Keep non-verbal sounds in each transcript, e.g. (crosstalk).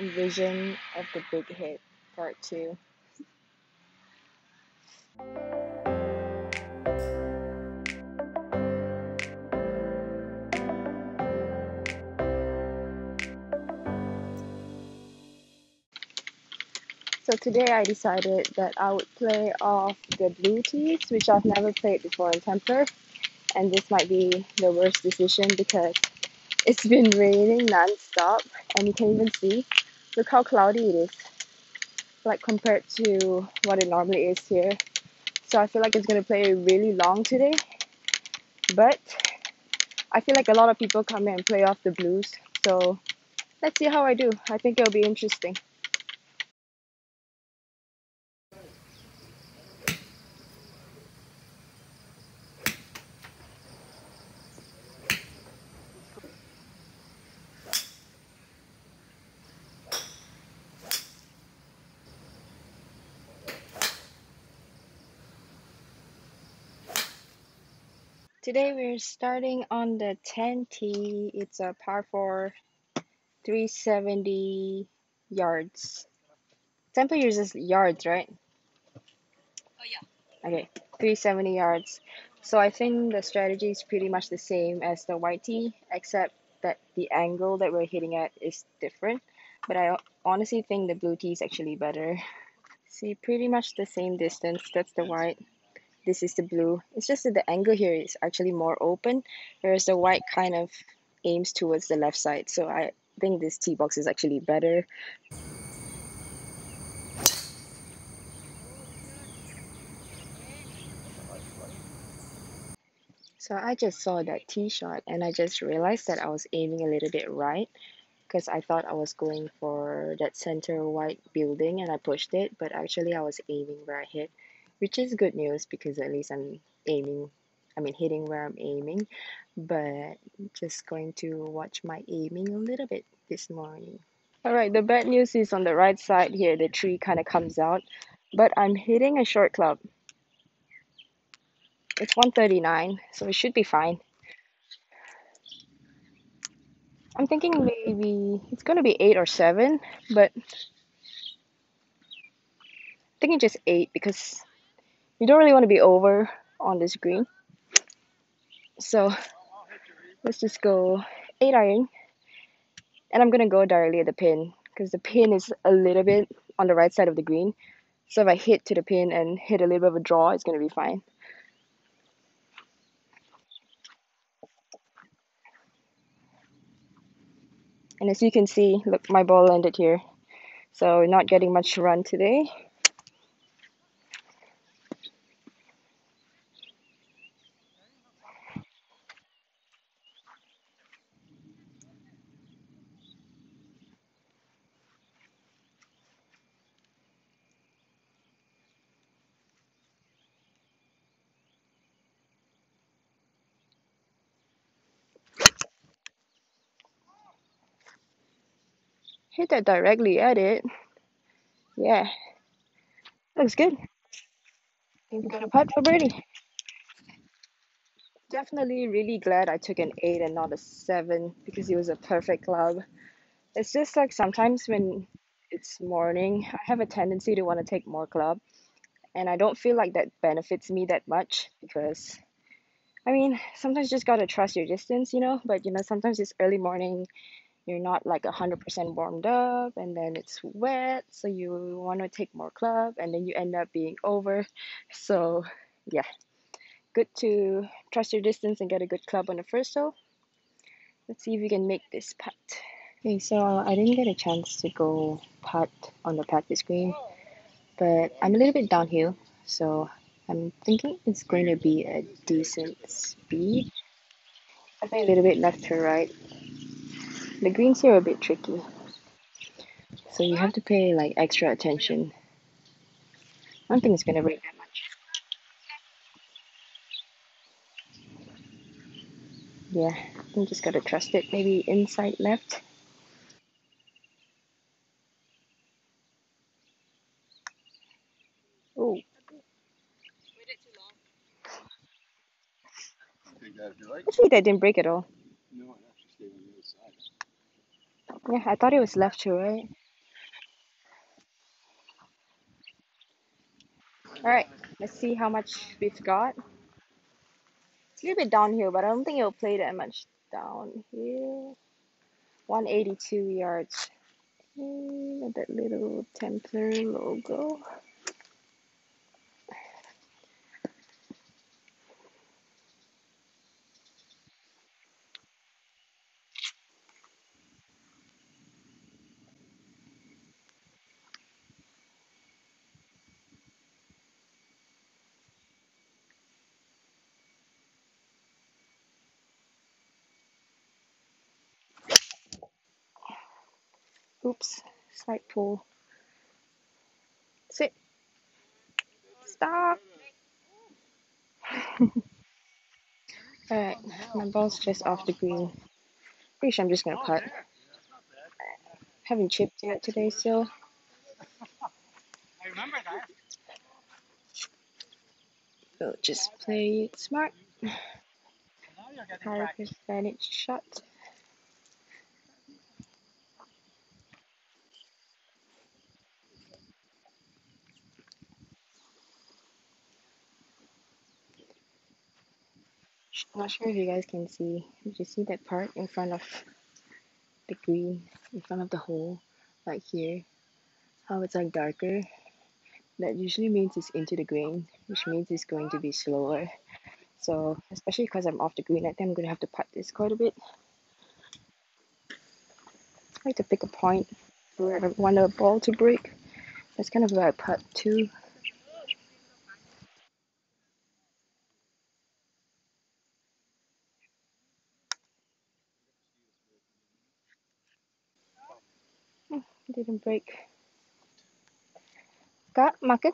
Vision of the Big Hit Part 2. So today I decided that I would play off the blue tees, which I've never played before in Templer. And this might be the worst decision because it's been raining non-stop and you can even see, look how cloudy it is. Like compared to what it normally is here. So I feel like it's going to play really long today. But I feel like a lot of people come here and play off the blues. So let's see how I do. I think it'll be interesting. Today we're starting on the 10T. It's a par 4, 370 yards. Temple uses yards, right? Oh yeah. Okay, 370 yards. So I think the strategy is pretty much the same as the white tee, except that the angle that we're hitting at is different. But I honestly think the blue tee is actually better. (laughs) See, pretty much the same distance. That's the white this is the blue. It's just that the angle here is actually more open, whereas the white kind of aims towards the left side. So I think this tee box is actually better. So I just saw that tee shot and I just realized that I was aiming a little bit right because I thought I was going for that center white building and I pushed it, but actually I was aiming where I hit which is good news because at least I'm aiming, I mean, hitting where I'm aiming. But just going to watch my aiming a little bit this morning. Alright, the bad news is on the right side here, the tree kind of comes out, but I'm hitting a short club. It's 139, so it should be fine. I'm thinking maybe it's gonna be 8 or 7, but I'm thinking just 8 because you don't really want to be over on this green. So let's just go 8 iron. And I'm going to go directly at the pin because the pin is a little bit on the right side of the green. So if I hit to the pin and hit a little bit of a draw, it's going to be fine. And as you can see, look, my ball landed here. So not getting much run today. Hit that directly at it. Yeah, looks good. We got a putt for birdie. Definitely really glad I took an 8 and not a 7 because it was a perfect club. It's just like sometimes when it's morning, I have a tendency to want to take more club. And I don't feel like that benefits me that much because, I mean, sometimes you just gotta trust your distance, you know? But, you know, sometimes it's early morning you're not like 100% warmed up and then it's wet so you want to take more club and then you end up being over. So yeah. Good to trust your distance and get a good club on the first hole let's see if we can make this putt. Okay so i didn't get a chance to go putt on the practice green but i'm a little bit downhill so i'm thinking it's going to be a decent speed. I think a little bit left to right the greens here are a bit tricky. So you have to pay like extra attention. I don't think it's gonna break that much. Yeah, you just gotta trust it. Maybe inside left. Oh. Actually, that didn't break at all. Yeah, I thought it was left to right. All right, let's see how much we've got. It's a little bit down here, but I don't think it'll play that much down here. 182 yards. And that little Templer logo. Oops, slight pull. Sit. Stop. (laughs) Alright, my ball's just off the green. Pretty sure I'm just gonna putt. Haven't chipped yet today still. I remember that. So just play it smart. Now you're getting High practice. percentage shot. Not sure if you guys can see. Did you see that part in front of the green, in front of the hole, right here? How it's like darker? That usually means it's into the green, which means it's going to be slower. So, especially because I'm off the green, I think I'm going to have to putt this quite a bit. I like to pick a point where I want the ball to break. That's kind of where I putt too. Didn't break. Kak, makan?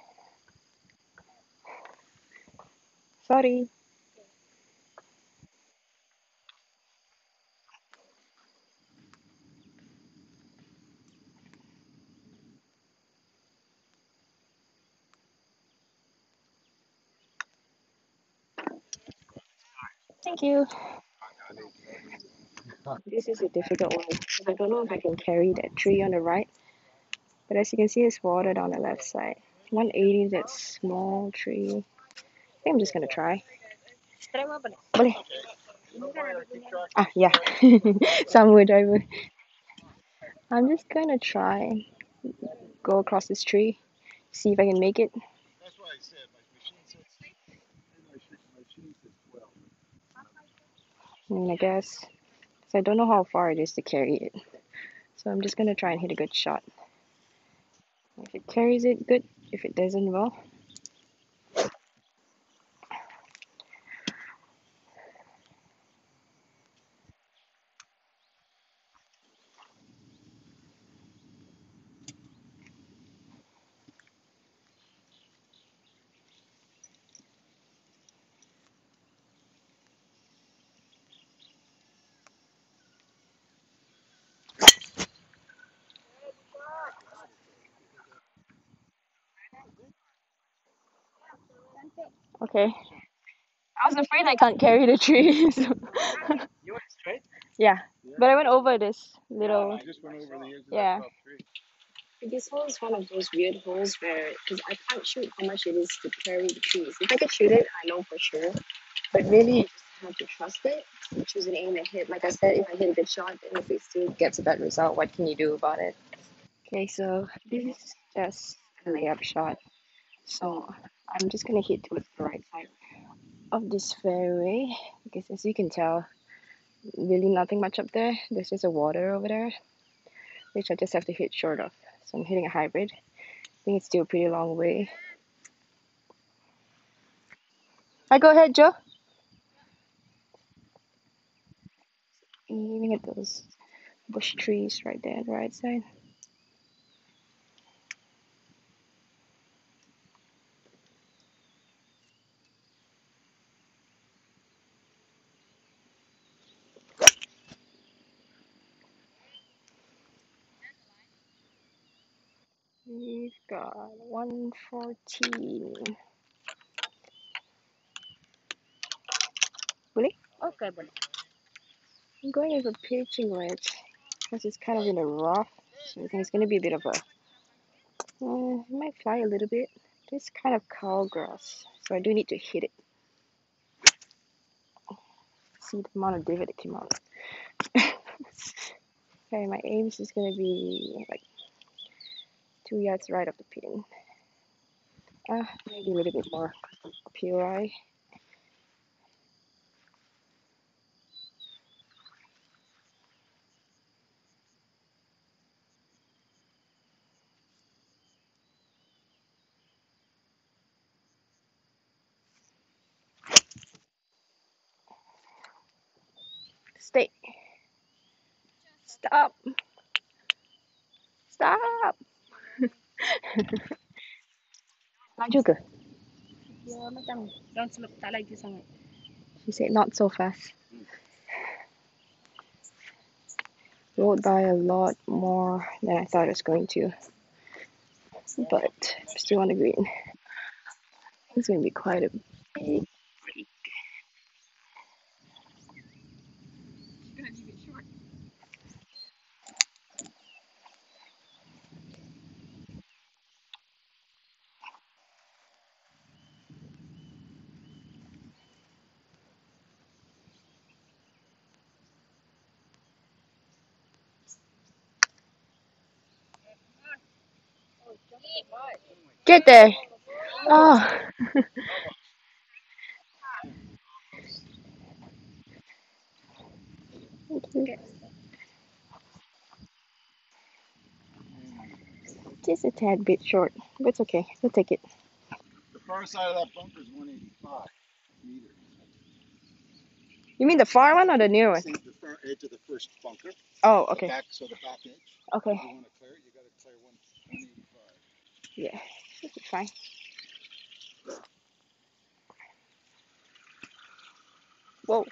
Sorry. Thank you. This is a difficult one I don't know if I can carry that tree on the right. But as you can see, it's watered on the left side. 180 is that small tree. I think I'm just gonna try. Boleh. Ah, yeah. (laughs) Sama driver. I'm just gonna try go across this tree, see if I can make it. I said. My machine says. My machine says 12. I mean, I guess. So I don't know how far it is to carry it. So I'm just gonna try and hit a good shot. If it carries it, good. If it doesn't, well. Okay. I was afraid I can't carry the tree. so- (laughs) You went straight? yeah. But I went over this little. I just went over the edge of Yeah. top tree. This hole is one of those weird holes where, because I can't shoot how much it is to carry the trees. If I could shoot it, I know for sure. But really, you just have to trust it. Choose an aim and hit. Like I said, if I hit a good shot, and if it still gets a bad result, what can you do about it? Okay, so this is just a layup shot. So I'm just gonna hit towards the right side of this fairway because, as you can tell, really nothing much up there. There's just a water over there, which I just have to hit short of. So I'm hitting a hybrid. I think it's still a pretty long way. I go ahead, Joe. Aiming at those bush trees right there on the right side. We've got 114. Really? Okay, boleh. I'm going with a pitching wedge because it's kind of in a rough. So I think it's going to be a bit of a. Uh, it might fly a little bit. This kind of cow grass, so I do need to hit it. See the amount of divot that came out. (laughs) okay, my aim is just gonna be like two yards right of the pin. Ah, maybe a little bit more up? Stay. Stop. Stop. Maju ke? Dia macam daun seluk tak laju sangat. She said not so fast. Rolled by a lot more than I thought it was going to. But still on the green. It's gonna be quite a big Get there. Oh. oh. (laughs) Just a tad bit short, but it's okay. We'll take it. The far side of that bunker is 185 meters. You mean the far one or the near one? The far edge of the first bunker? Oh, The okay. back, so the back edge. Okay. If you want to clear it, you got to clear one, 185. Yeah, is fine. Whoa.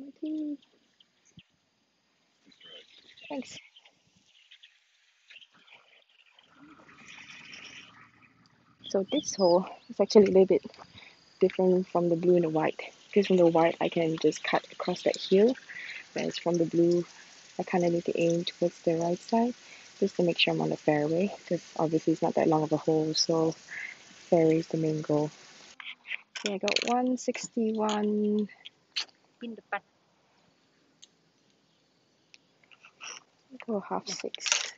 Martini. Thanks. So this hole is actually a little bit different from the blue and the white. Because from the white I can just cut across that hill, whereas from the blue I kind of need to aim towards the right side just to make sure I'm on the fairway because obviously it's not that long of a hole so fairway is the main goal. Okay, I got 161 Pin depan. Go half six.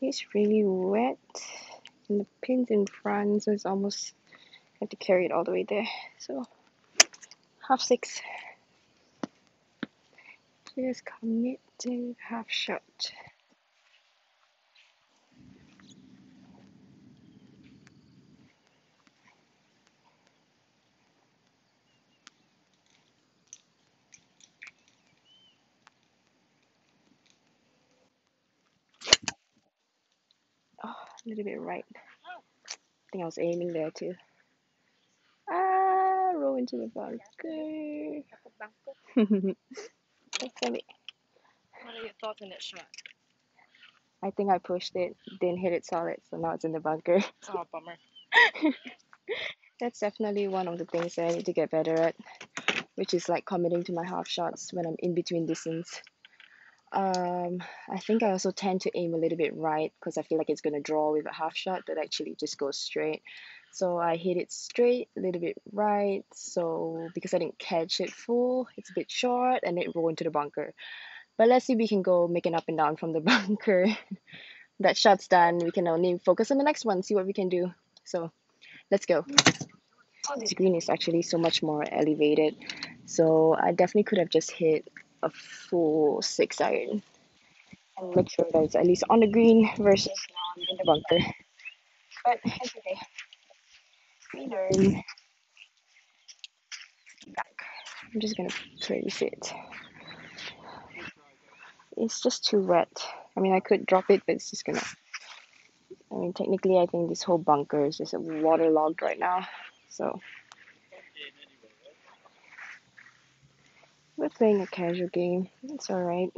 It's really wet and the pin's in front so it's almost I have to carry it all the way there. So half six. Just commit to half shot. Oh, a little bit right. I think I was aiming there too. Ah, roll into the bunker. (laughs) What are your thoughts on that shot? I think I pushed it, didn't hit it solid, so now it's in the bunker. (laughs) Oh, bummer. (laughs) That's definitely one of the things that I need to get better at, which is like committing to my half shots when I'm in between distance. Um, I think I also tend to aim a little bit right because I feel like it's gonna draw with a half shot that actually just goes straight. So I hit it straight, a little bit right. So because I didn't catch it full, it's a bit short and it rolled into the bunker. But let's see if we can go make an up and down from the (laughs) bunker. that shot's done. We can only focus on the next one, see what we can do. So let's go. This green is actually so much more elevated. So I definitely could have just hit a full six iron and make sure that it's at least on the green versus not in the bunker. But it's okay. We learn. Back. I'm just gonna place it. It's just too wet. I mean, I could drop it, but it's just gonna. I mean, technically, I think this whole bunker is just waterlogged right now. So We're playing a casual game. It's alright.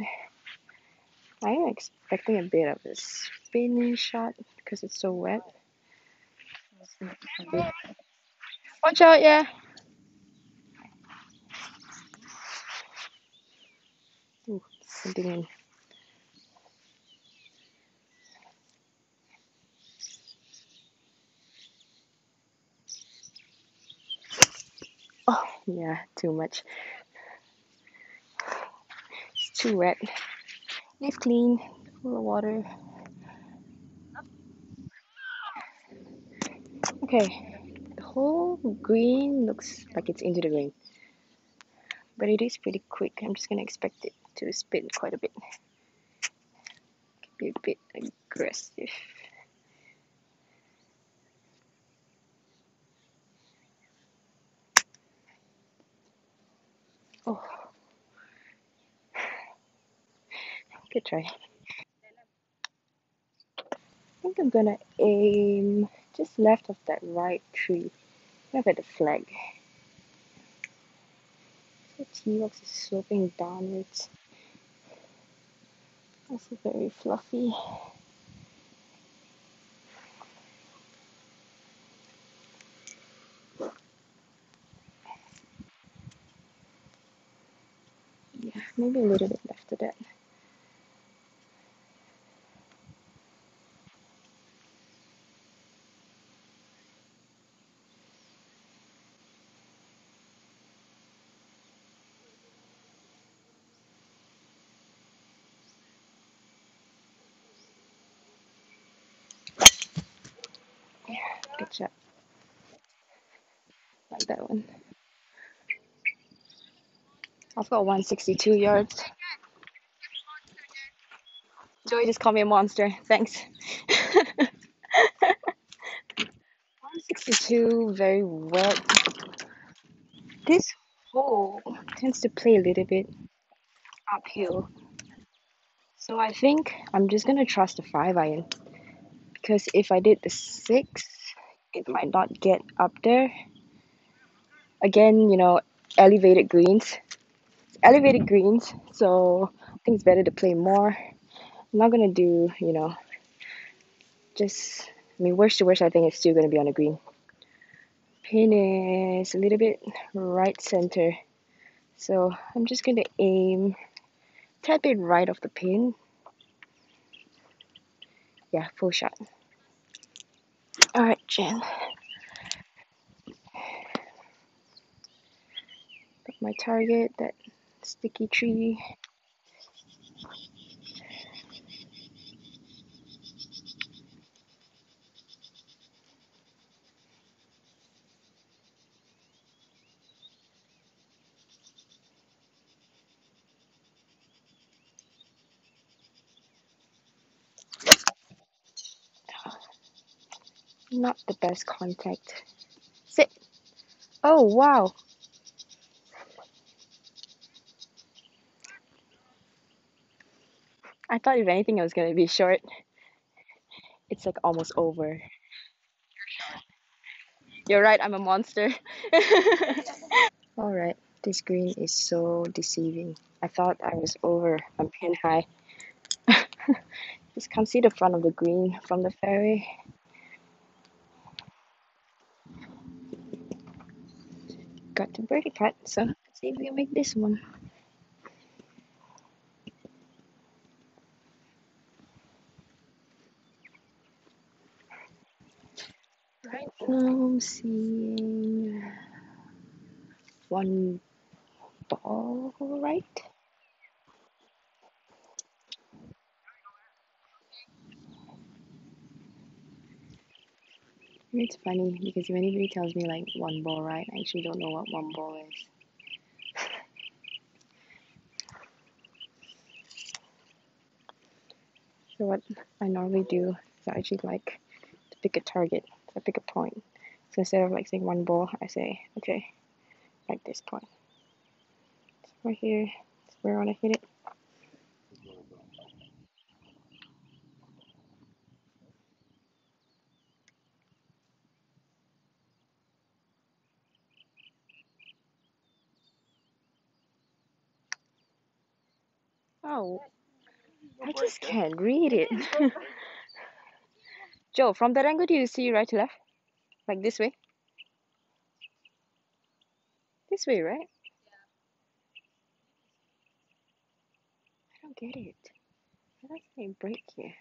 I am expecting a bit of a spinning shot because it's so wet. Watch out, yeah. Ooh, something in. Oh, yeah, too much. Too wet. Leave clean, full of water. Okay, the whole green looks like it's into the green, but it is pretty quick. I'm just gonna expect it to spin quite a bit. Be a bit aggressive. Oh, good try. I think I'm gonna aim just left of that right tree, of at the flag. The T-Rex is sloping downwards. Also very fluffy. Yeah, maybe a little bit left of that. Yeah, shot. Like that one. I've got 162 yards. Joey just called me a monster. Thanks. (laughs) 162, very wet. This hole tends to play a little bit uphill. So I think I'm just gonna trust the 5 iron. Because if I did the 6, it might not get up there. Again, you know, elevated greens. Elevated greens, so I think it's better to play more. I'm not gonna do, you know, just, I mean, worst to worst, I think it's still gonna be on the green. Pin is a little bit right center. So I'm just gonna aim a tad bit right off the pin. Yeah, full shot. Alright, Gen. My target, that sticky tree. Not the best contact. Sit. Oh, wow. I thought if anything it was gonna be short. It's like almost over. You're right, I'm a monster. (laughs) Alright, this green is so deceiving. I thought I was over. I'm pin high. (laughs) Just can't see the front of the green from the fairway. Got the birdie putt, so let's see if we can make this one. Right now I'm seeing one ball right. It's funny because if anybody tells me like one ball right, I actually don't know what one ball is. (laughs) So what I normally do is I actually like to pick a target. So I pick a point. So instead of like saying one ball, I say, okay, like this point. So right here, is where I want to hit it. Oh, I just can't read it. (laughs) Joe, from that angle, do you see right to left? Like this way? This way, right? I don't get it. Why does it break here?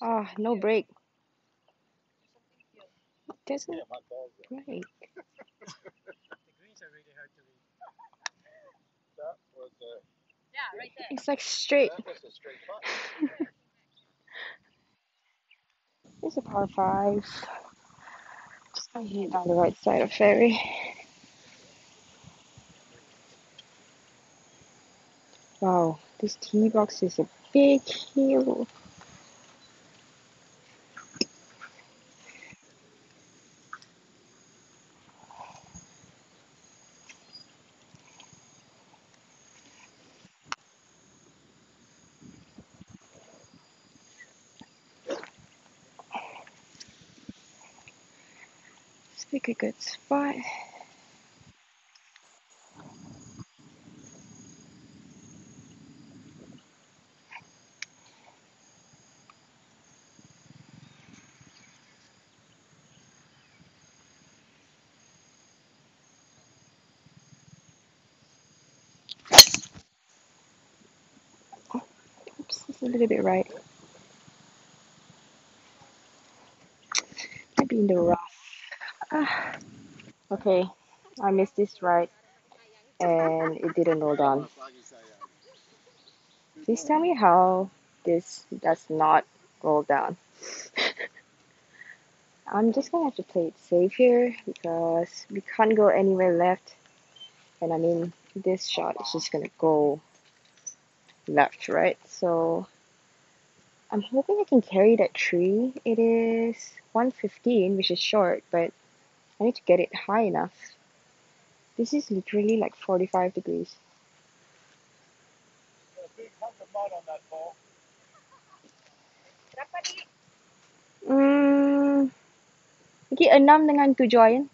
Ah, no break. It doesn't Yeah, my balls. break. (laughs) (laughs) The greens are really hard to read. That was a, Yeah, right there. It's like straight. that was a straight putt. (laughs) It's a par five. Just gonna hit down the right side of ferry. Wow, this tee box is a big hill. Good spot. Oh, it's a little bit right. Might be in the rough. Ah. (sighs) Okay, I missed this right and it didn't roll down. Please tell me how this does not roll down. (laughs) I'm just gonna have to play it safe here because we can't go anywhere left. And I mean, this shot is just gonna go left, right? So I'm hoping I can carry that tree. It is 115, which is short, but I need to get it high enough. This is literally like 45 degrees. Big of mud on that ball. Hmm. Okay, 6 dengan 7 Ayan.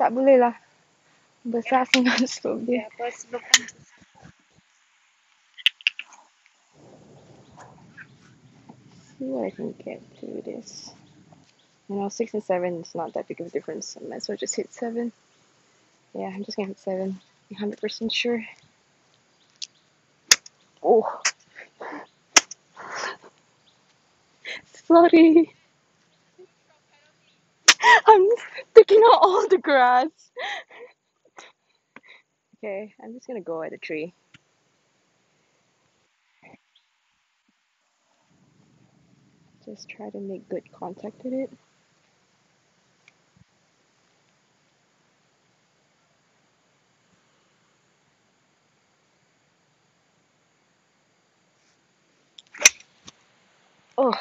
Tak boleh lah. Besar (laughs) sangat slope dia. Yeah, first look. see what I can get to this. You know, six and seven is not that big of a difference. I might as well just hit seven. Yeah, I'm just gonna hit seven. Hundred percent sure. Oh, (laughs) sorry. I'm picking out all the grass. Okay, I'm just gonna go at the tree. Just try to make good contact with it. Oh,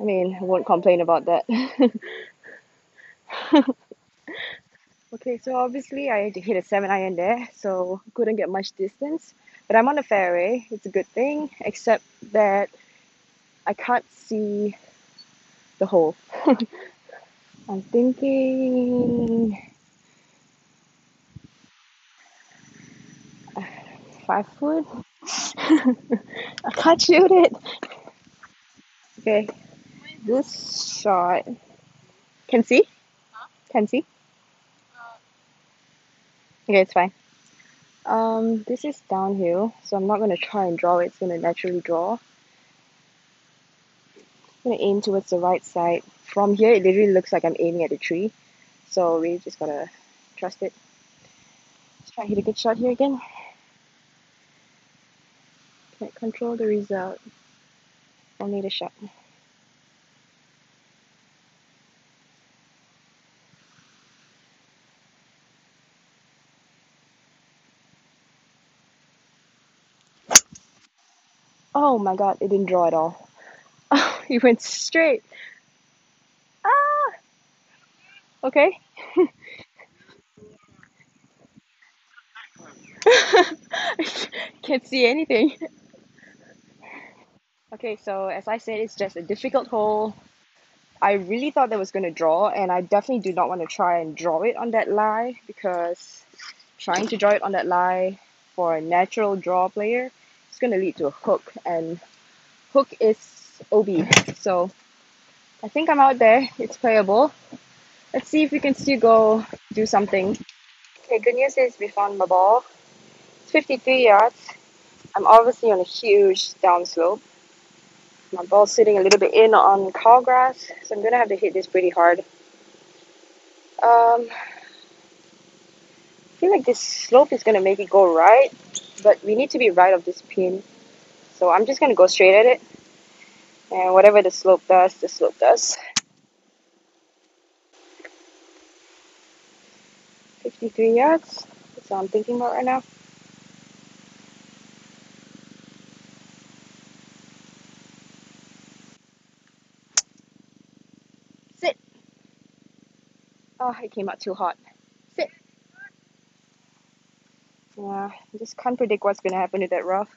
I mean, I won't complain about that. (laughs) okay, so obviously I had to hit a seven iron there, so couldn't get much distance. But I'm on the fairway. It's a good thing, except that I can't see the hole. (laughs) I'm thinking five foot. (laughs) I can't shoot it. Okay, this shot can see. Can see. Okay, it's fine. Um, this is downhill, so I'm not gonna try and draw it. It's gonna naturally draw. I'm gonna aim towards the right side. From here, it literally looks like I'm aiming at the tree. So we just gotta trust it. Let's try and hit a good shot here again. Can't control the result. Only the shot. Oh my god, it didn't draw at all. (laughs) Oh, he went straight. Ah! Okay. (laughs) Can't see anything. Okay, so as I said, it's just a difficult hole. I really thought that was going to draw, and I definitely do not want to try and draw it on that lie because trying to draw it on that lie for a natural draw player is going to lead to a hook, and hook is OB. So I think I'm out there. It's playable. Let's see if we can still go do something. Okay, good news is we found my ball. It's 53 yards. I'm obviously on a huge downslope. My ball's sitting a little bit in on cow grass, so I'm gonna have to hit this pretty hard. Um, I feel like this slope is gonna make it go right, but we need to be right of this pin. So I'm just gonna go straight at it. And whatever the slope does, the slope does. 53 yards. That's all I'm thinking about right now. Oh, it came out too hot. Sit. Yeah, I just can't predict what's gonna happen to that rough.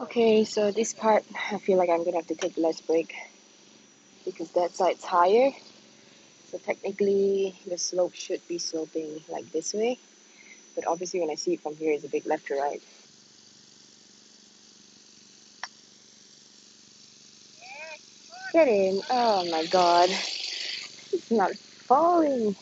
Okay, so this part, I feel like I'm gonna have to take less break because that side's higher. So technically, the slope should be sloping like this way. But obviously, when I see it from here, it's a bit left to right. Get in. Oh my god. It's not falling.